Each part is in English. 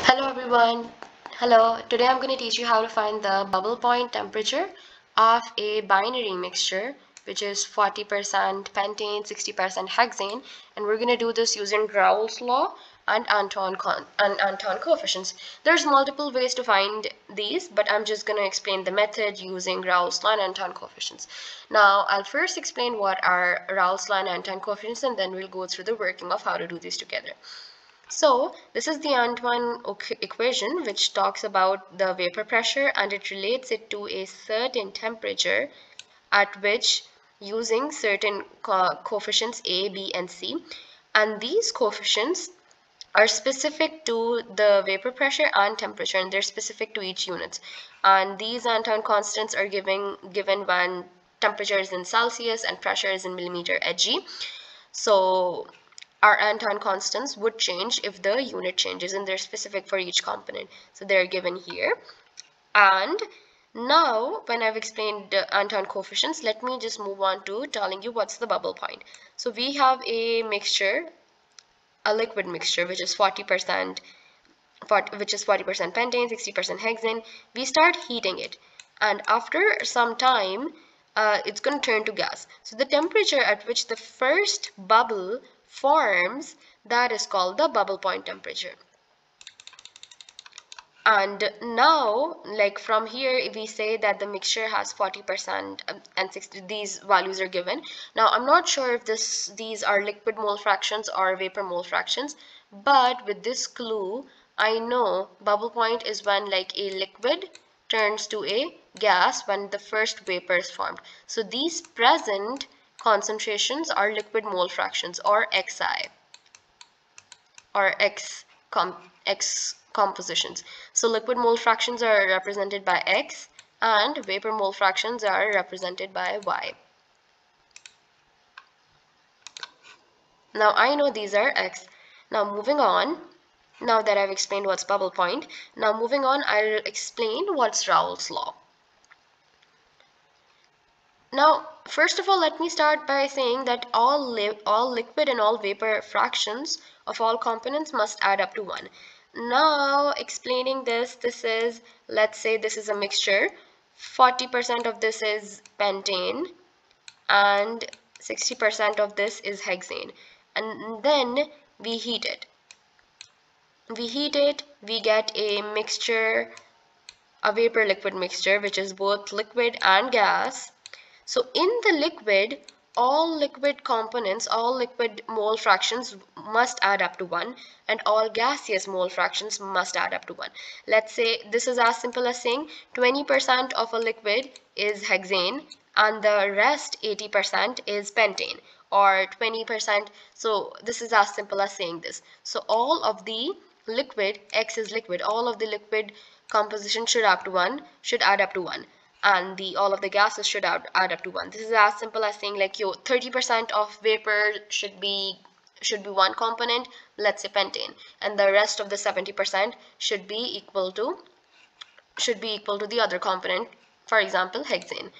Hello everyone. Hello. Today I'm going to teach you how to find the bubble point temperature of a binary mixture which is 40% pentane, 60% hexane and we're going to do this using Raoult's law and Antoine, and Antoine coefficients. There's multiple ways to find these but I'm just going to explain the method using Raoult's law and Antoine coefficients. Now I'll first explain what are Raoult's law and Antoine coefficients and then we'll go through the working of how to do these together. So this is the Antoine equation which talks about the vapor pressure and it relates it to a certain temperature at which using certain co coefficients A, B and C and these coefficients are specific to the vapor pressure and temperature and they're specific to each unit. And these Antoine constants are given given when temperature is in Celsius and pressure is in millimeter Hg so our Antoine constants would change if the unit changes and they're specific for each component. So they're given here. And now when I've explained the Antoine coefficients, let me just move on to telling you what's the bubble point. So we have a mixture, a liquid mixture, which is 40%, which is 40% pentane, 60% hexane. We start heating it. And after some time, uh, it's going to turn to gas. So the temperature at which the first bubble forms that is called the bubble point temperature. And now like from here we say that the mixture has 40% and 60 these values are given. Now i'm not sure if this these are liquid mole fractions or vapor mole fractions but with this clue i know bubble point is when like a liquid turns to a gas when the first vapor is formed. So these present concentrations are liquid mole fractions or xi or x com x compositions. So liquid mole fractions are represented by x and vapor mole fractions are represented by y. Now I know these are x. Now moving on now that I've explained what's bubble point now moving on I'll explain what's Raoult's law now, first of all, let me start by saying that all, all liquid and all vapor fractions of all components must add up to 1. Now, explaining this, this is, let's say this is a mixture. 40% of this is pentane and 60% of this is hexane. And then we heat it. We heat it, we get a mixture, a vapor liquid mixture, which is both liquid and gas so in the liquid, all liquid components, all liquid mole fractions must add up to 1 and all gaseous mole fractions must add up to 1. Let's say this is as simple as saying 20% of a liquid is hexane and the rest 80% is pentane or 20%. So this is as simple as saying this. So all of the liquid, X is liquid, all of the liquid composition should add up to 1, should add up to 1 and the all of the gases should add, add up to one. This is as simple as saying like yo 30 percent of vapor should be should be one component let's say pentane and the rest of the 70 percent should be equal to should be equal to the other component for example hexane.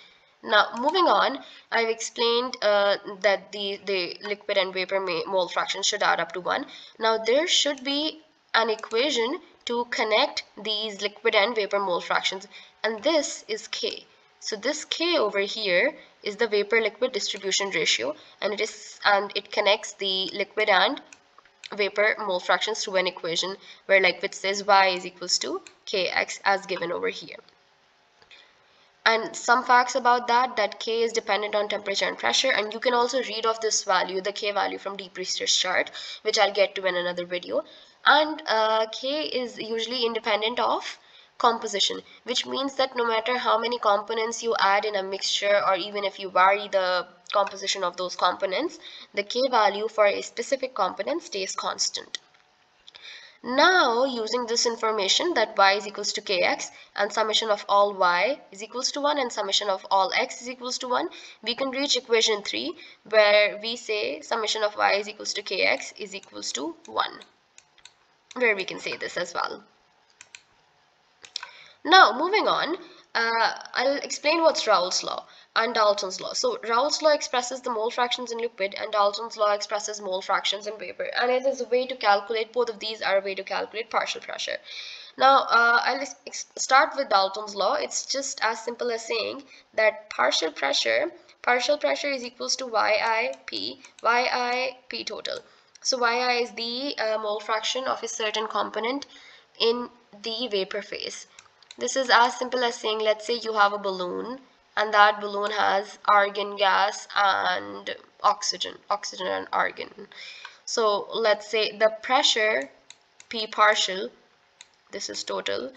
Now moving on i've explained uh, that the the liquid and vapor mole fractions should add up to one. Now there should be an equation to connect these liquid and vapor mole fractions and this is K. So this K over here is the vapor liquid distribution ratio and it is and it connects the liquid and vapor mole fractions through an equation where which says y is equals to kx as given over here. And some facts about that, that K is dependent on temperature and pressure. And you can also read off this value, the K value from DePriester's chart, which I'll get to in another video. And uh, K is usually independent of composition which means that no matter how many components you add in a mixture or even if you vary the composition of those components the k value for a specific component stays constant. Now using this information that y is equals to kx and summation of all y is equals to 1 and summation of all x is equals to 1 we can reach equation 3 where we say summation of y is equals to kx is equals to 1 where we can say this as well now, moving on, uh, I'll explain what's Raoult's law. and Dalton's law. So Raoult's law expresses the mole fractions in liquid and Dalton's law expresses mole fractions in vapor. And it is a way to calculate, both of these are a way to calculate partial pressure. Now, uh, I'll start with Dalton's law. It's just as simple as saying that partial pressure, partial pressure is equals to Yi P, Yi P total. So Yi is the uh, mole fraction of a certain component in the vapor phase. This is as simple as saying, let's say you have a balloon and that balloon has argon gas and oxygen, oxygen and argon. So let's say the pressure P partial this is total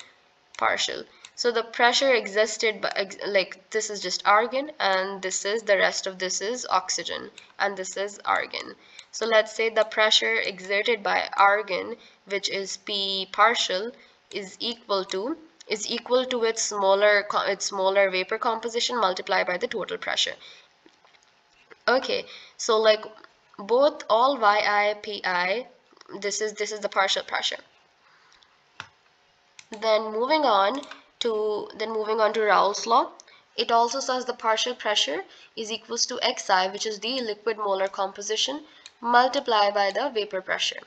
partial so the pressure existed but like this is just argon and this is the rest of this is oxygen and this is argon so let's say the pressure exerted by argon which is p partial is equal to is equal to its smaller its smaller vapor composition multiplied by the total pressure. Okay so like both all yi pi this is this is the partial pressure. Then moving on to then moving on to Raoult's law it also says the partial pressure is equals to xi which is the liquid molar composition multiplied by the vapor pressure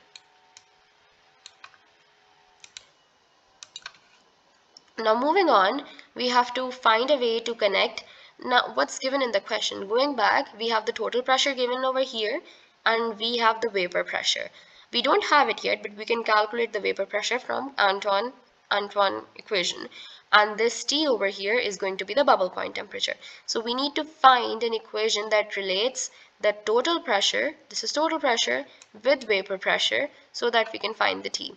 now moving on we have to find a way to connect now what's given in the question going back we have the total pressure given over here and we have the vapor pressure we don't have it yet but we can calculate the vapor pressure from Antoine Antoine equation and this T over here is going to be the bubble point temperature. So we need to find an equation that relates the total pressure, this is total pressure, with vapor pressure so that we can find the T,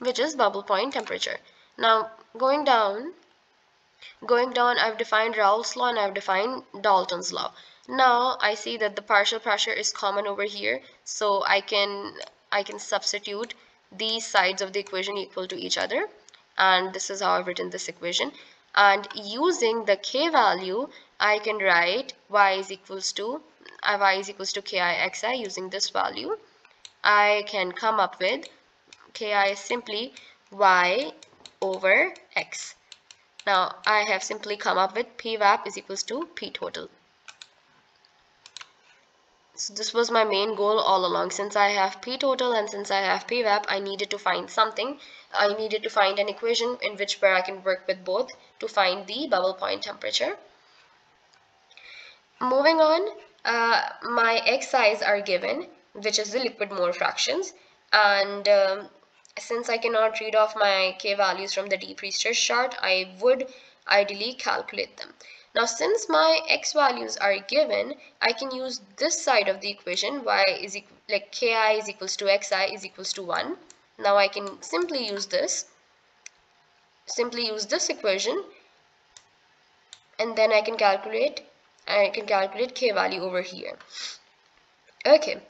which is bubble point temperature. Now going down, going down I've defined Raoult's law and I've defined Dalton's law. Now I see that the partial pressure is common over here so I can I can substitute these sides of the equation equal to each other and this is how I've written this equation and using the k value I can write y is equals to uh, y is equals to ki xi using this value I can come up with ki is simply y over x now I have simply come up with p vap is equals to p total so this was my main goal all along. Since I have P total and since I have P vap, I needed to find something. I needed to find an equation in which where I can work with both to find the bubble point temperature. Moving on, uh, my xi's are given, which is the liquid mole fractions. And um, since I cannot read off my k values from the de chart, I would ideally calculate them. Now since my x values are given, I can use this side of the equation y is equal, like ki is equals to xi is equals to 1. Now I can simply use this, simply use this equation and then I can calculate I can calculate k value over here. Okay,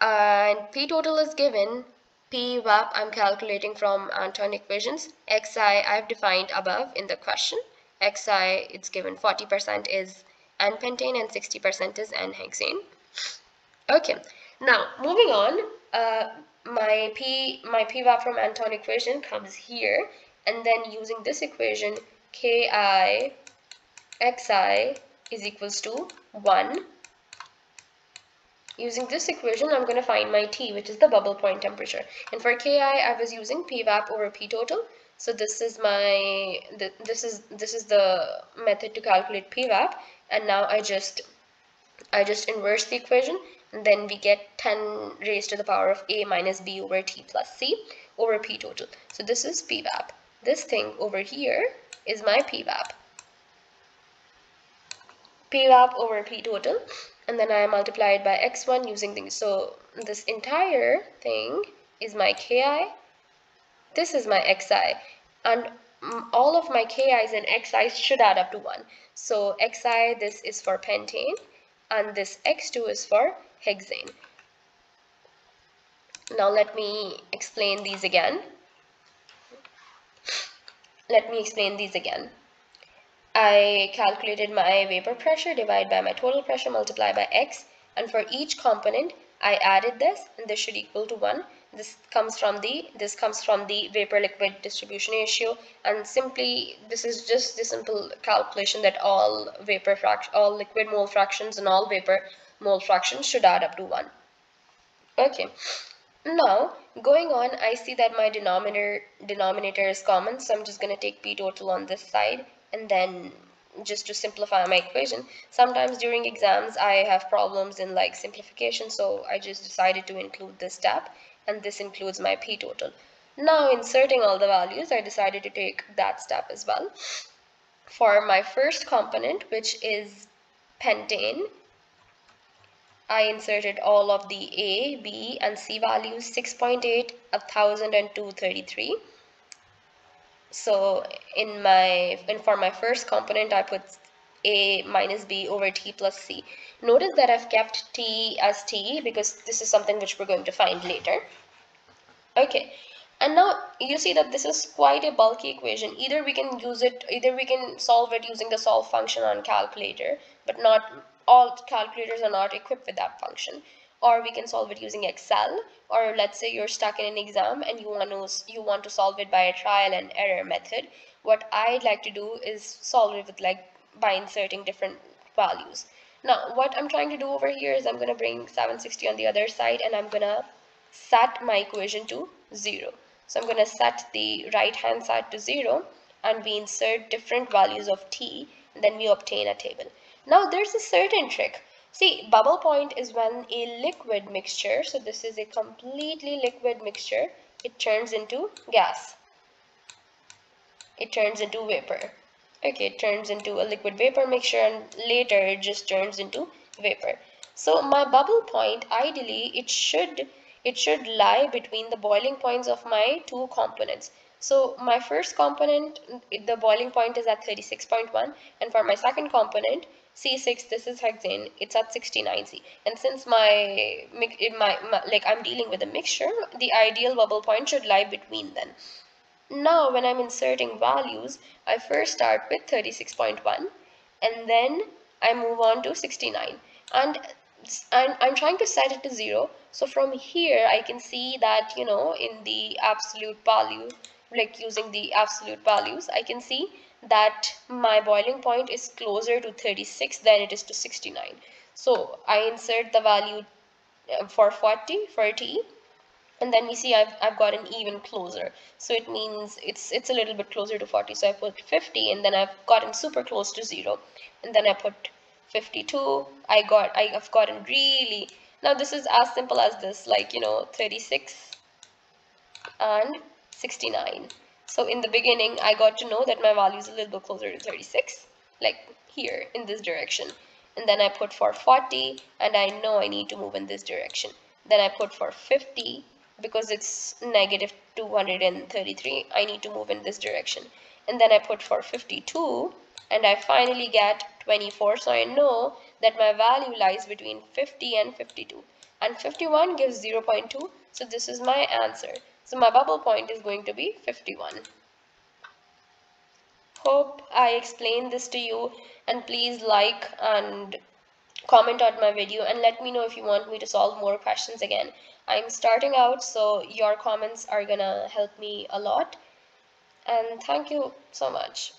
and p total is given p vap I'm calculating from Antoine equations xi I've defined above in the question xi it's given 40% is n-pentane and 60% is n-hexane. Okay, now moving on, uh, my p my p vap from Antoine equation comes here, and then using this equation, ki xi is equals to 1. Using this equation, I'm going to find my T, which is the bubble point temperature. And for Ki, I was using P vap over P total. So this is my this is this is the method to calculate pvap and now i just i just inverse the equation. And then we get 10 raised to the power of a minus b over t plus c over p total. So this is pvap this thing over here is my pvap pvap over p total and then I multiply it by x1 using things so this entire thing is my ki this is my xi and all of my ki's and xi's should add up to 1. So xi, this is for pentane and this x2 is for hexane. Now let me explain these again. Let me explain these again. I calculated my vapor pressure divided by my total pressure multiplied by x and for each component I added this and this should equal to 1 this comes from the this comes from the vapor liquid distribution ratio and simply this is just the simple calculation that all vapor fraction all liquid mole fractions and all vapor mole fractions should add up to 1 okay. Now going on I see that my denominator denominator is common so I'm just going to take p total on this side and then just to simplify my equation sometimes during exams I have problems in like simplification so I just decided to include this step and this includes my p total. Now inserting all the values, I decided to take that step as well. For my first component, which is pentane, I inserted all of the A, B, and C values 6.8, 1000, and 233. So in my and for my first component, I put A minus B over T plus C. Notice that I've kept T as T because this is something which we're going to find later. Okay, and now you see that this is quite a bulky equation. Either we can use it, either we can solve it using the solve function on calculator, but not all calculators are not equipped with that function. Or we can solve it using Excel, or let's say you're stuck in an exam and you want to you want to solve it by a trial and error method. What I'd like to do is solve it with like by inserting different values. Now, what I'm trying to do over here is I'm going to bring 760 on the other side and I'm going to set my equation to 0. So I'm going to set the right hand side to 0 and we insert different values of t and then we obtain a table. Now there's a certain trick. See, bubble point is when a liquid mixture, so this is a completely liquid mixture, it turns into gas. It turns into vapor. Okay, it turns into a liquid vapor mixture and later it just turns into vapor. So my bubble point, ideally, it should it should lie between the boiling points of my two components. So my first component, the boiling point is at 36.1 and for my second component, C6, this is hexane, it's at 69C. And since my, my, my, like I'm dealing with a mixture, the ideal bubble point should lie between them. Now when I'm inserting values, I first start with 36.1 and then I move on to 69. And I'm, I'm trying to set it to 0 so from here I can see that you know in the absolute value like using the absolute values I can see that my boiling point is closer to 36 than it is to 69 so I insert the value uh, for 40 for T and then we see I've, I've gotten even closer. So it means it's it's a little bit closer to 40 so I put 50 and then I've gotten super close to 0 and then I put 52 I got I've gotten really now this is as simple as this like you know 36 and 69 so in the beginning I got to know that my value is a little bit closer to 36 like here in this direction. And then I put for 40 and I know I need to move in this direction. Then I put for 50 because it's negative 233 I need to move in this direction. And then I put for 52 and I finally get 24 so I know that my value lies between 50 and 52 and 51 gives 0.2 so this is my answer so my bubble point is going to be 51 hope I explained this to you and please like and comment on my video and let me know if you want me to solve more questions again. I'm starting out so your comments are gonna help me a lot. And thank you so much